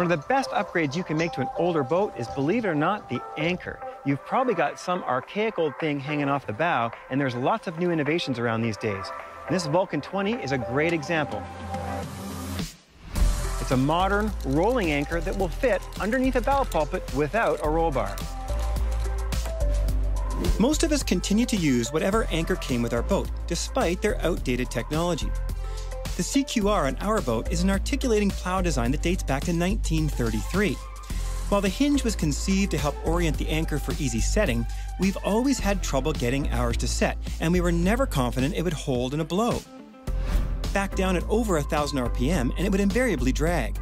One of the best upgrades you can make to an older boat is, believe it or not, the anchor. You've probably got some archaic old thing hanging off the bow, and there's lots of new innovations around these days. And this Vulcan 20 is a great example. It's a modern rolling anchor that will fit underneath a bow pulpit without a roll bar. Most of us continue to use whatever anchor came with our boat, despite their outdated technology. The CQR on our boat is an articulating plow design that dates back to 1933. While the hinge was conceived to help orient the anchor for easy setting, we've always had trouble getting ours to set, and we were never confident it would hold in a blow. Back down at over 1000 RPM, and it would invariably drag.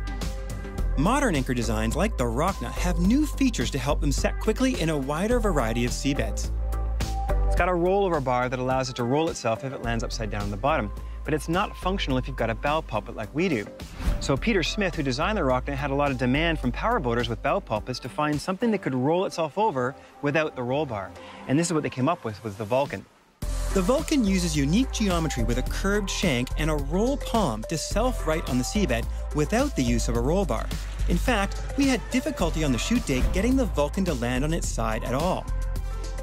Modern anchor designs like the Rocna have new features to help them set quickly in a wider variety of seabeds. It's got a rollover bar that allows it to roll itself if it lands upside down on the bottom, but it's not functional if you've got a bow pulpit like we do. So Peter Smith, who designed the Rocna, had a lot of demand from power boaters with bow pulpits to find something that could roll itself over without the roll bar. And this is what they came up with, was the Vulcan. The Vulcan uses unique geometry with a curved shank and a roll palm to self-right on the seabed without the use of a roll bar. In fact, we had difficulty on the shoot day getting the Vulcan to land on its side at all.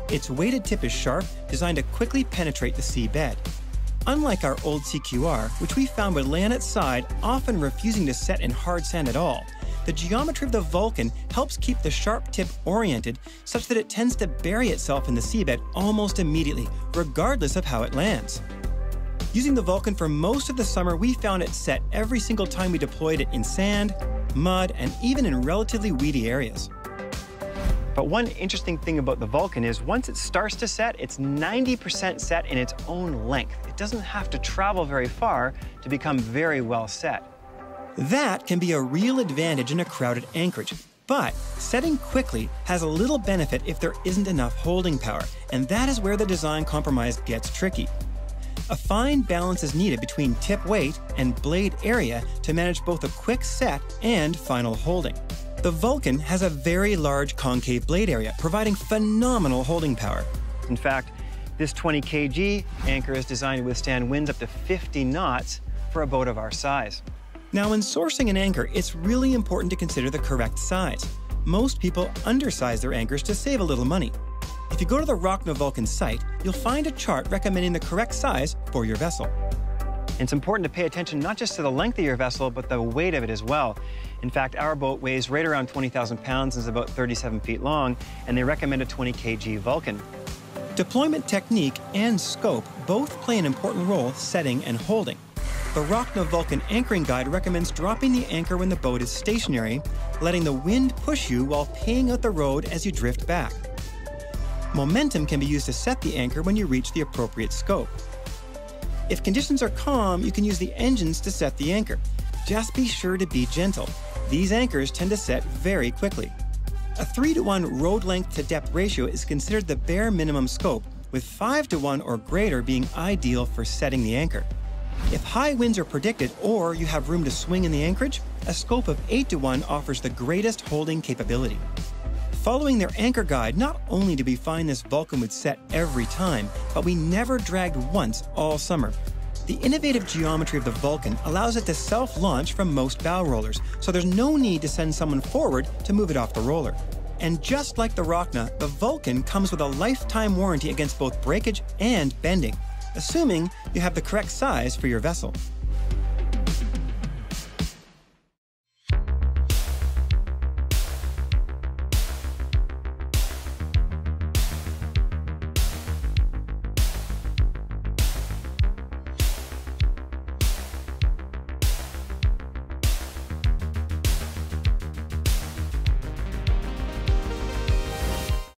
Its weighted tip is sharp, designed to quickly penetrate the seabed. Unlike our old CQR, which we found would land its side, often refusing to set in hard sand at all, the geometry of the Vulcan helps keep the sharp tip oriented such that it tends to bury itself in the seabed almost immediately, regardless of how it lands. Using the Vulcan for most of the summer, we found it set every single time we deployed it in sand, mud, and even in relatively weedy areas. But one interesting thing about the Vulcan is once it starts to set, it's 90% set in its own length. It doesn't have to travel very far to become very well set. That can be a real advantage in a crowded anchorage. But setting quickly has a little benefit if there isn't enough holding power, and that is where the design compromise gets tricky. A fine balance is needed between tip weight and blade area to manage both a quick set and final holding. The Vulcan has a very large concave blade area, providing phenomenal holding power. In fact, this 20 kg anchor is designed to withstand winds up to 50 knots for a boat of our size. Now, when sourcing an anchor, it's really important to consider the correct size. Most people undersize their anchors to save a little money. If you go to the Rocna Vulcan site, you'll find a chart recommending the correct size for your vessel. It's important to pay attention not just to the length of your vessel, but the weight of it as well. In fact, our boat weighs right around 20,000 pounds and is about 37 feet long, and they recommend a 20 kg Vulcan. Deployment technique and scope both play an important role setting and holding. The Rocna Vulcan Anchoring Guide recommends dropping the anchor when the boat is stationary, letting the wind push you while paying out the rode as you drift back. Momentum can be used to set the anchor when you reach the appropriate scope. If conditions are calm, you can use the engines to set the anchor. Just be sure to be gentle. These anchors tend to set very quickly. A 3 to 1 rode length to depth ratio is considered the bare minimum scope, with 5 to 1 or greater being ideal for setting the anchor. If high winds are predicted or you have room to swing in the anchorage, a scope of 8 to 1 offers the greatest holding capability. Following their anchor guide, not only did we find this Vulcan would set every time, but we never dragged once all summer. The innovative geometry of the Vulcan allows it to self-launch from most bow rollers, so there's no need to send someone forward to move it off the roller. And just like the Rocna, the Vulcan comes with a lifetime warranty against both breakage and bending assuming you have the correct size for your vessel.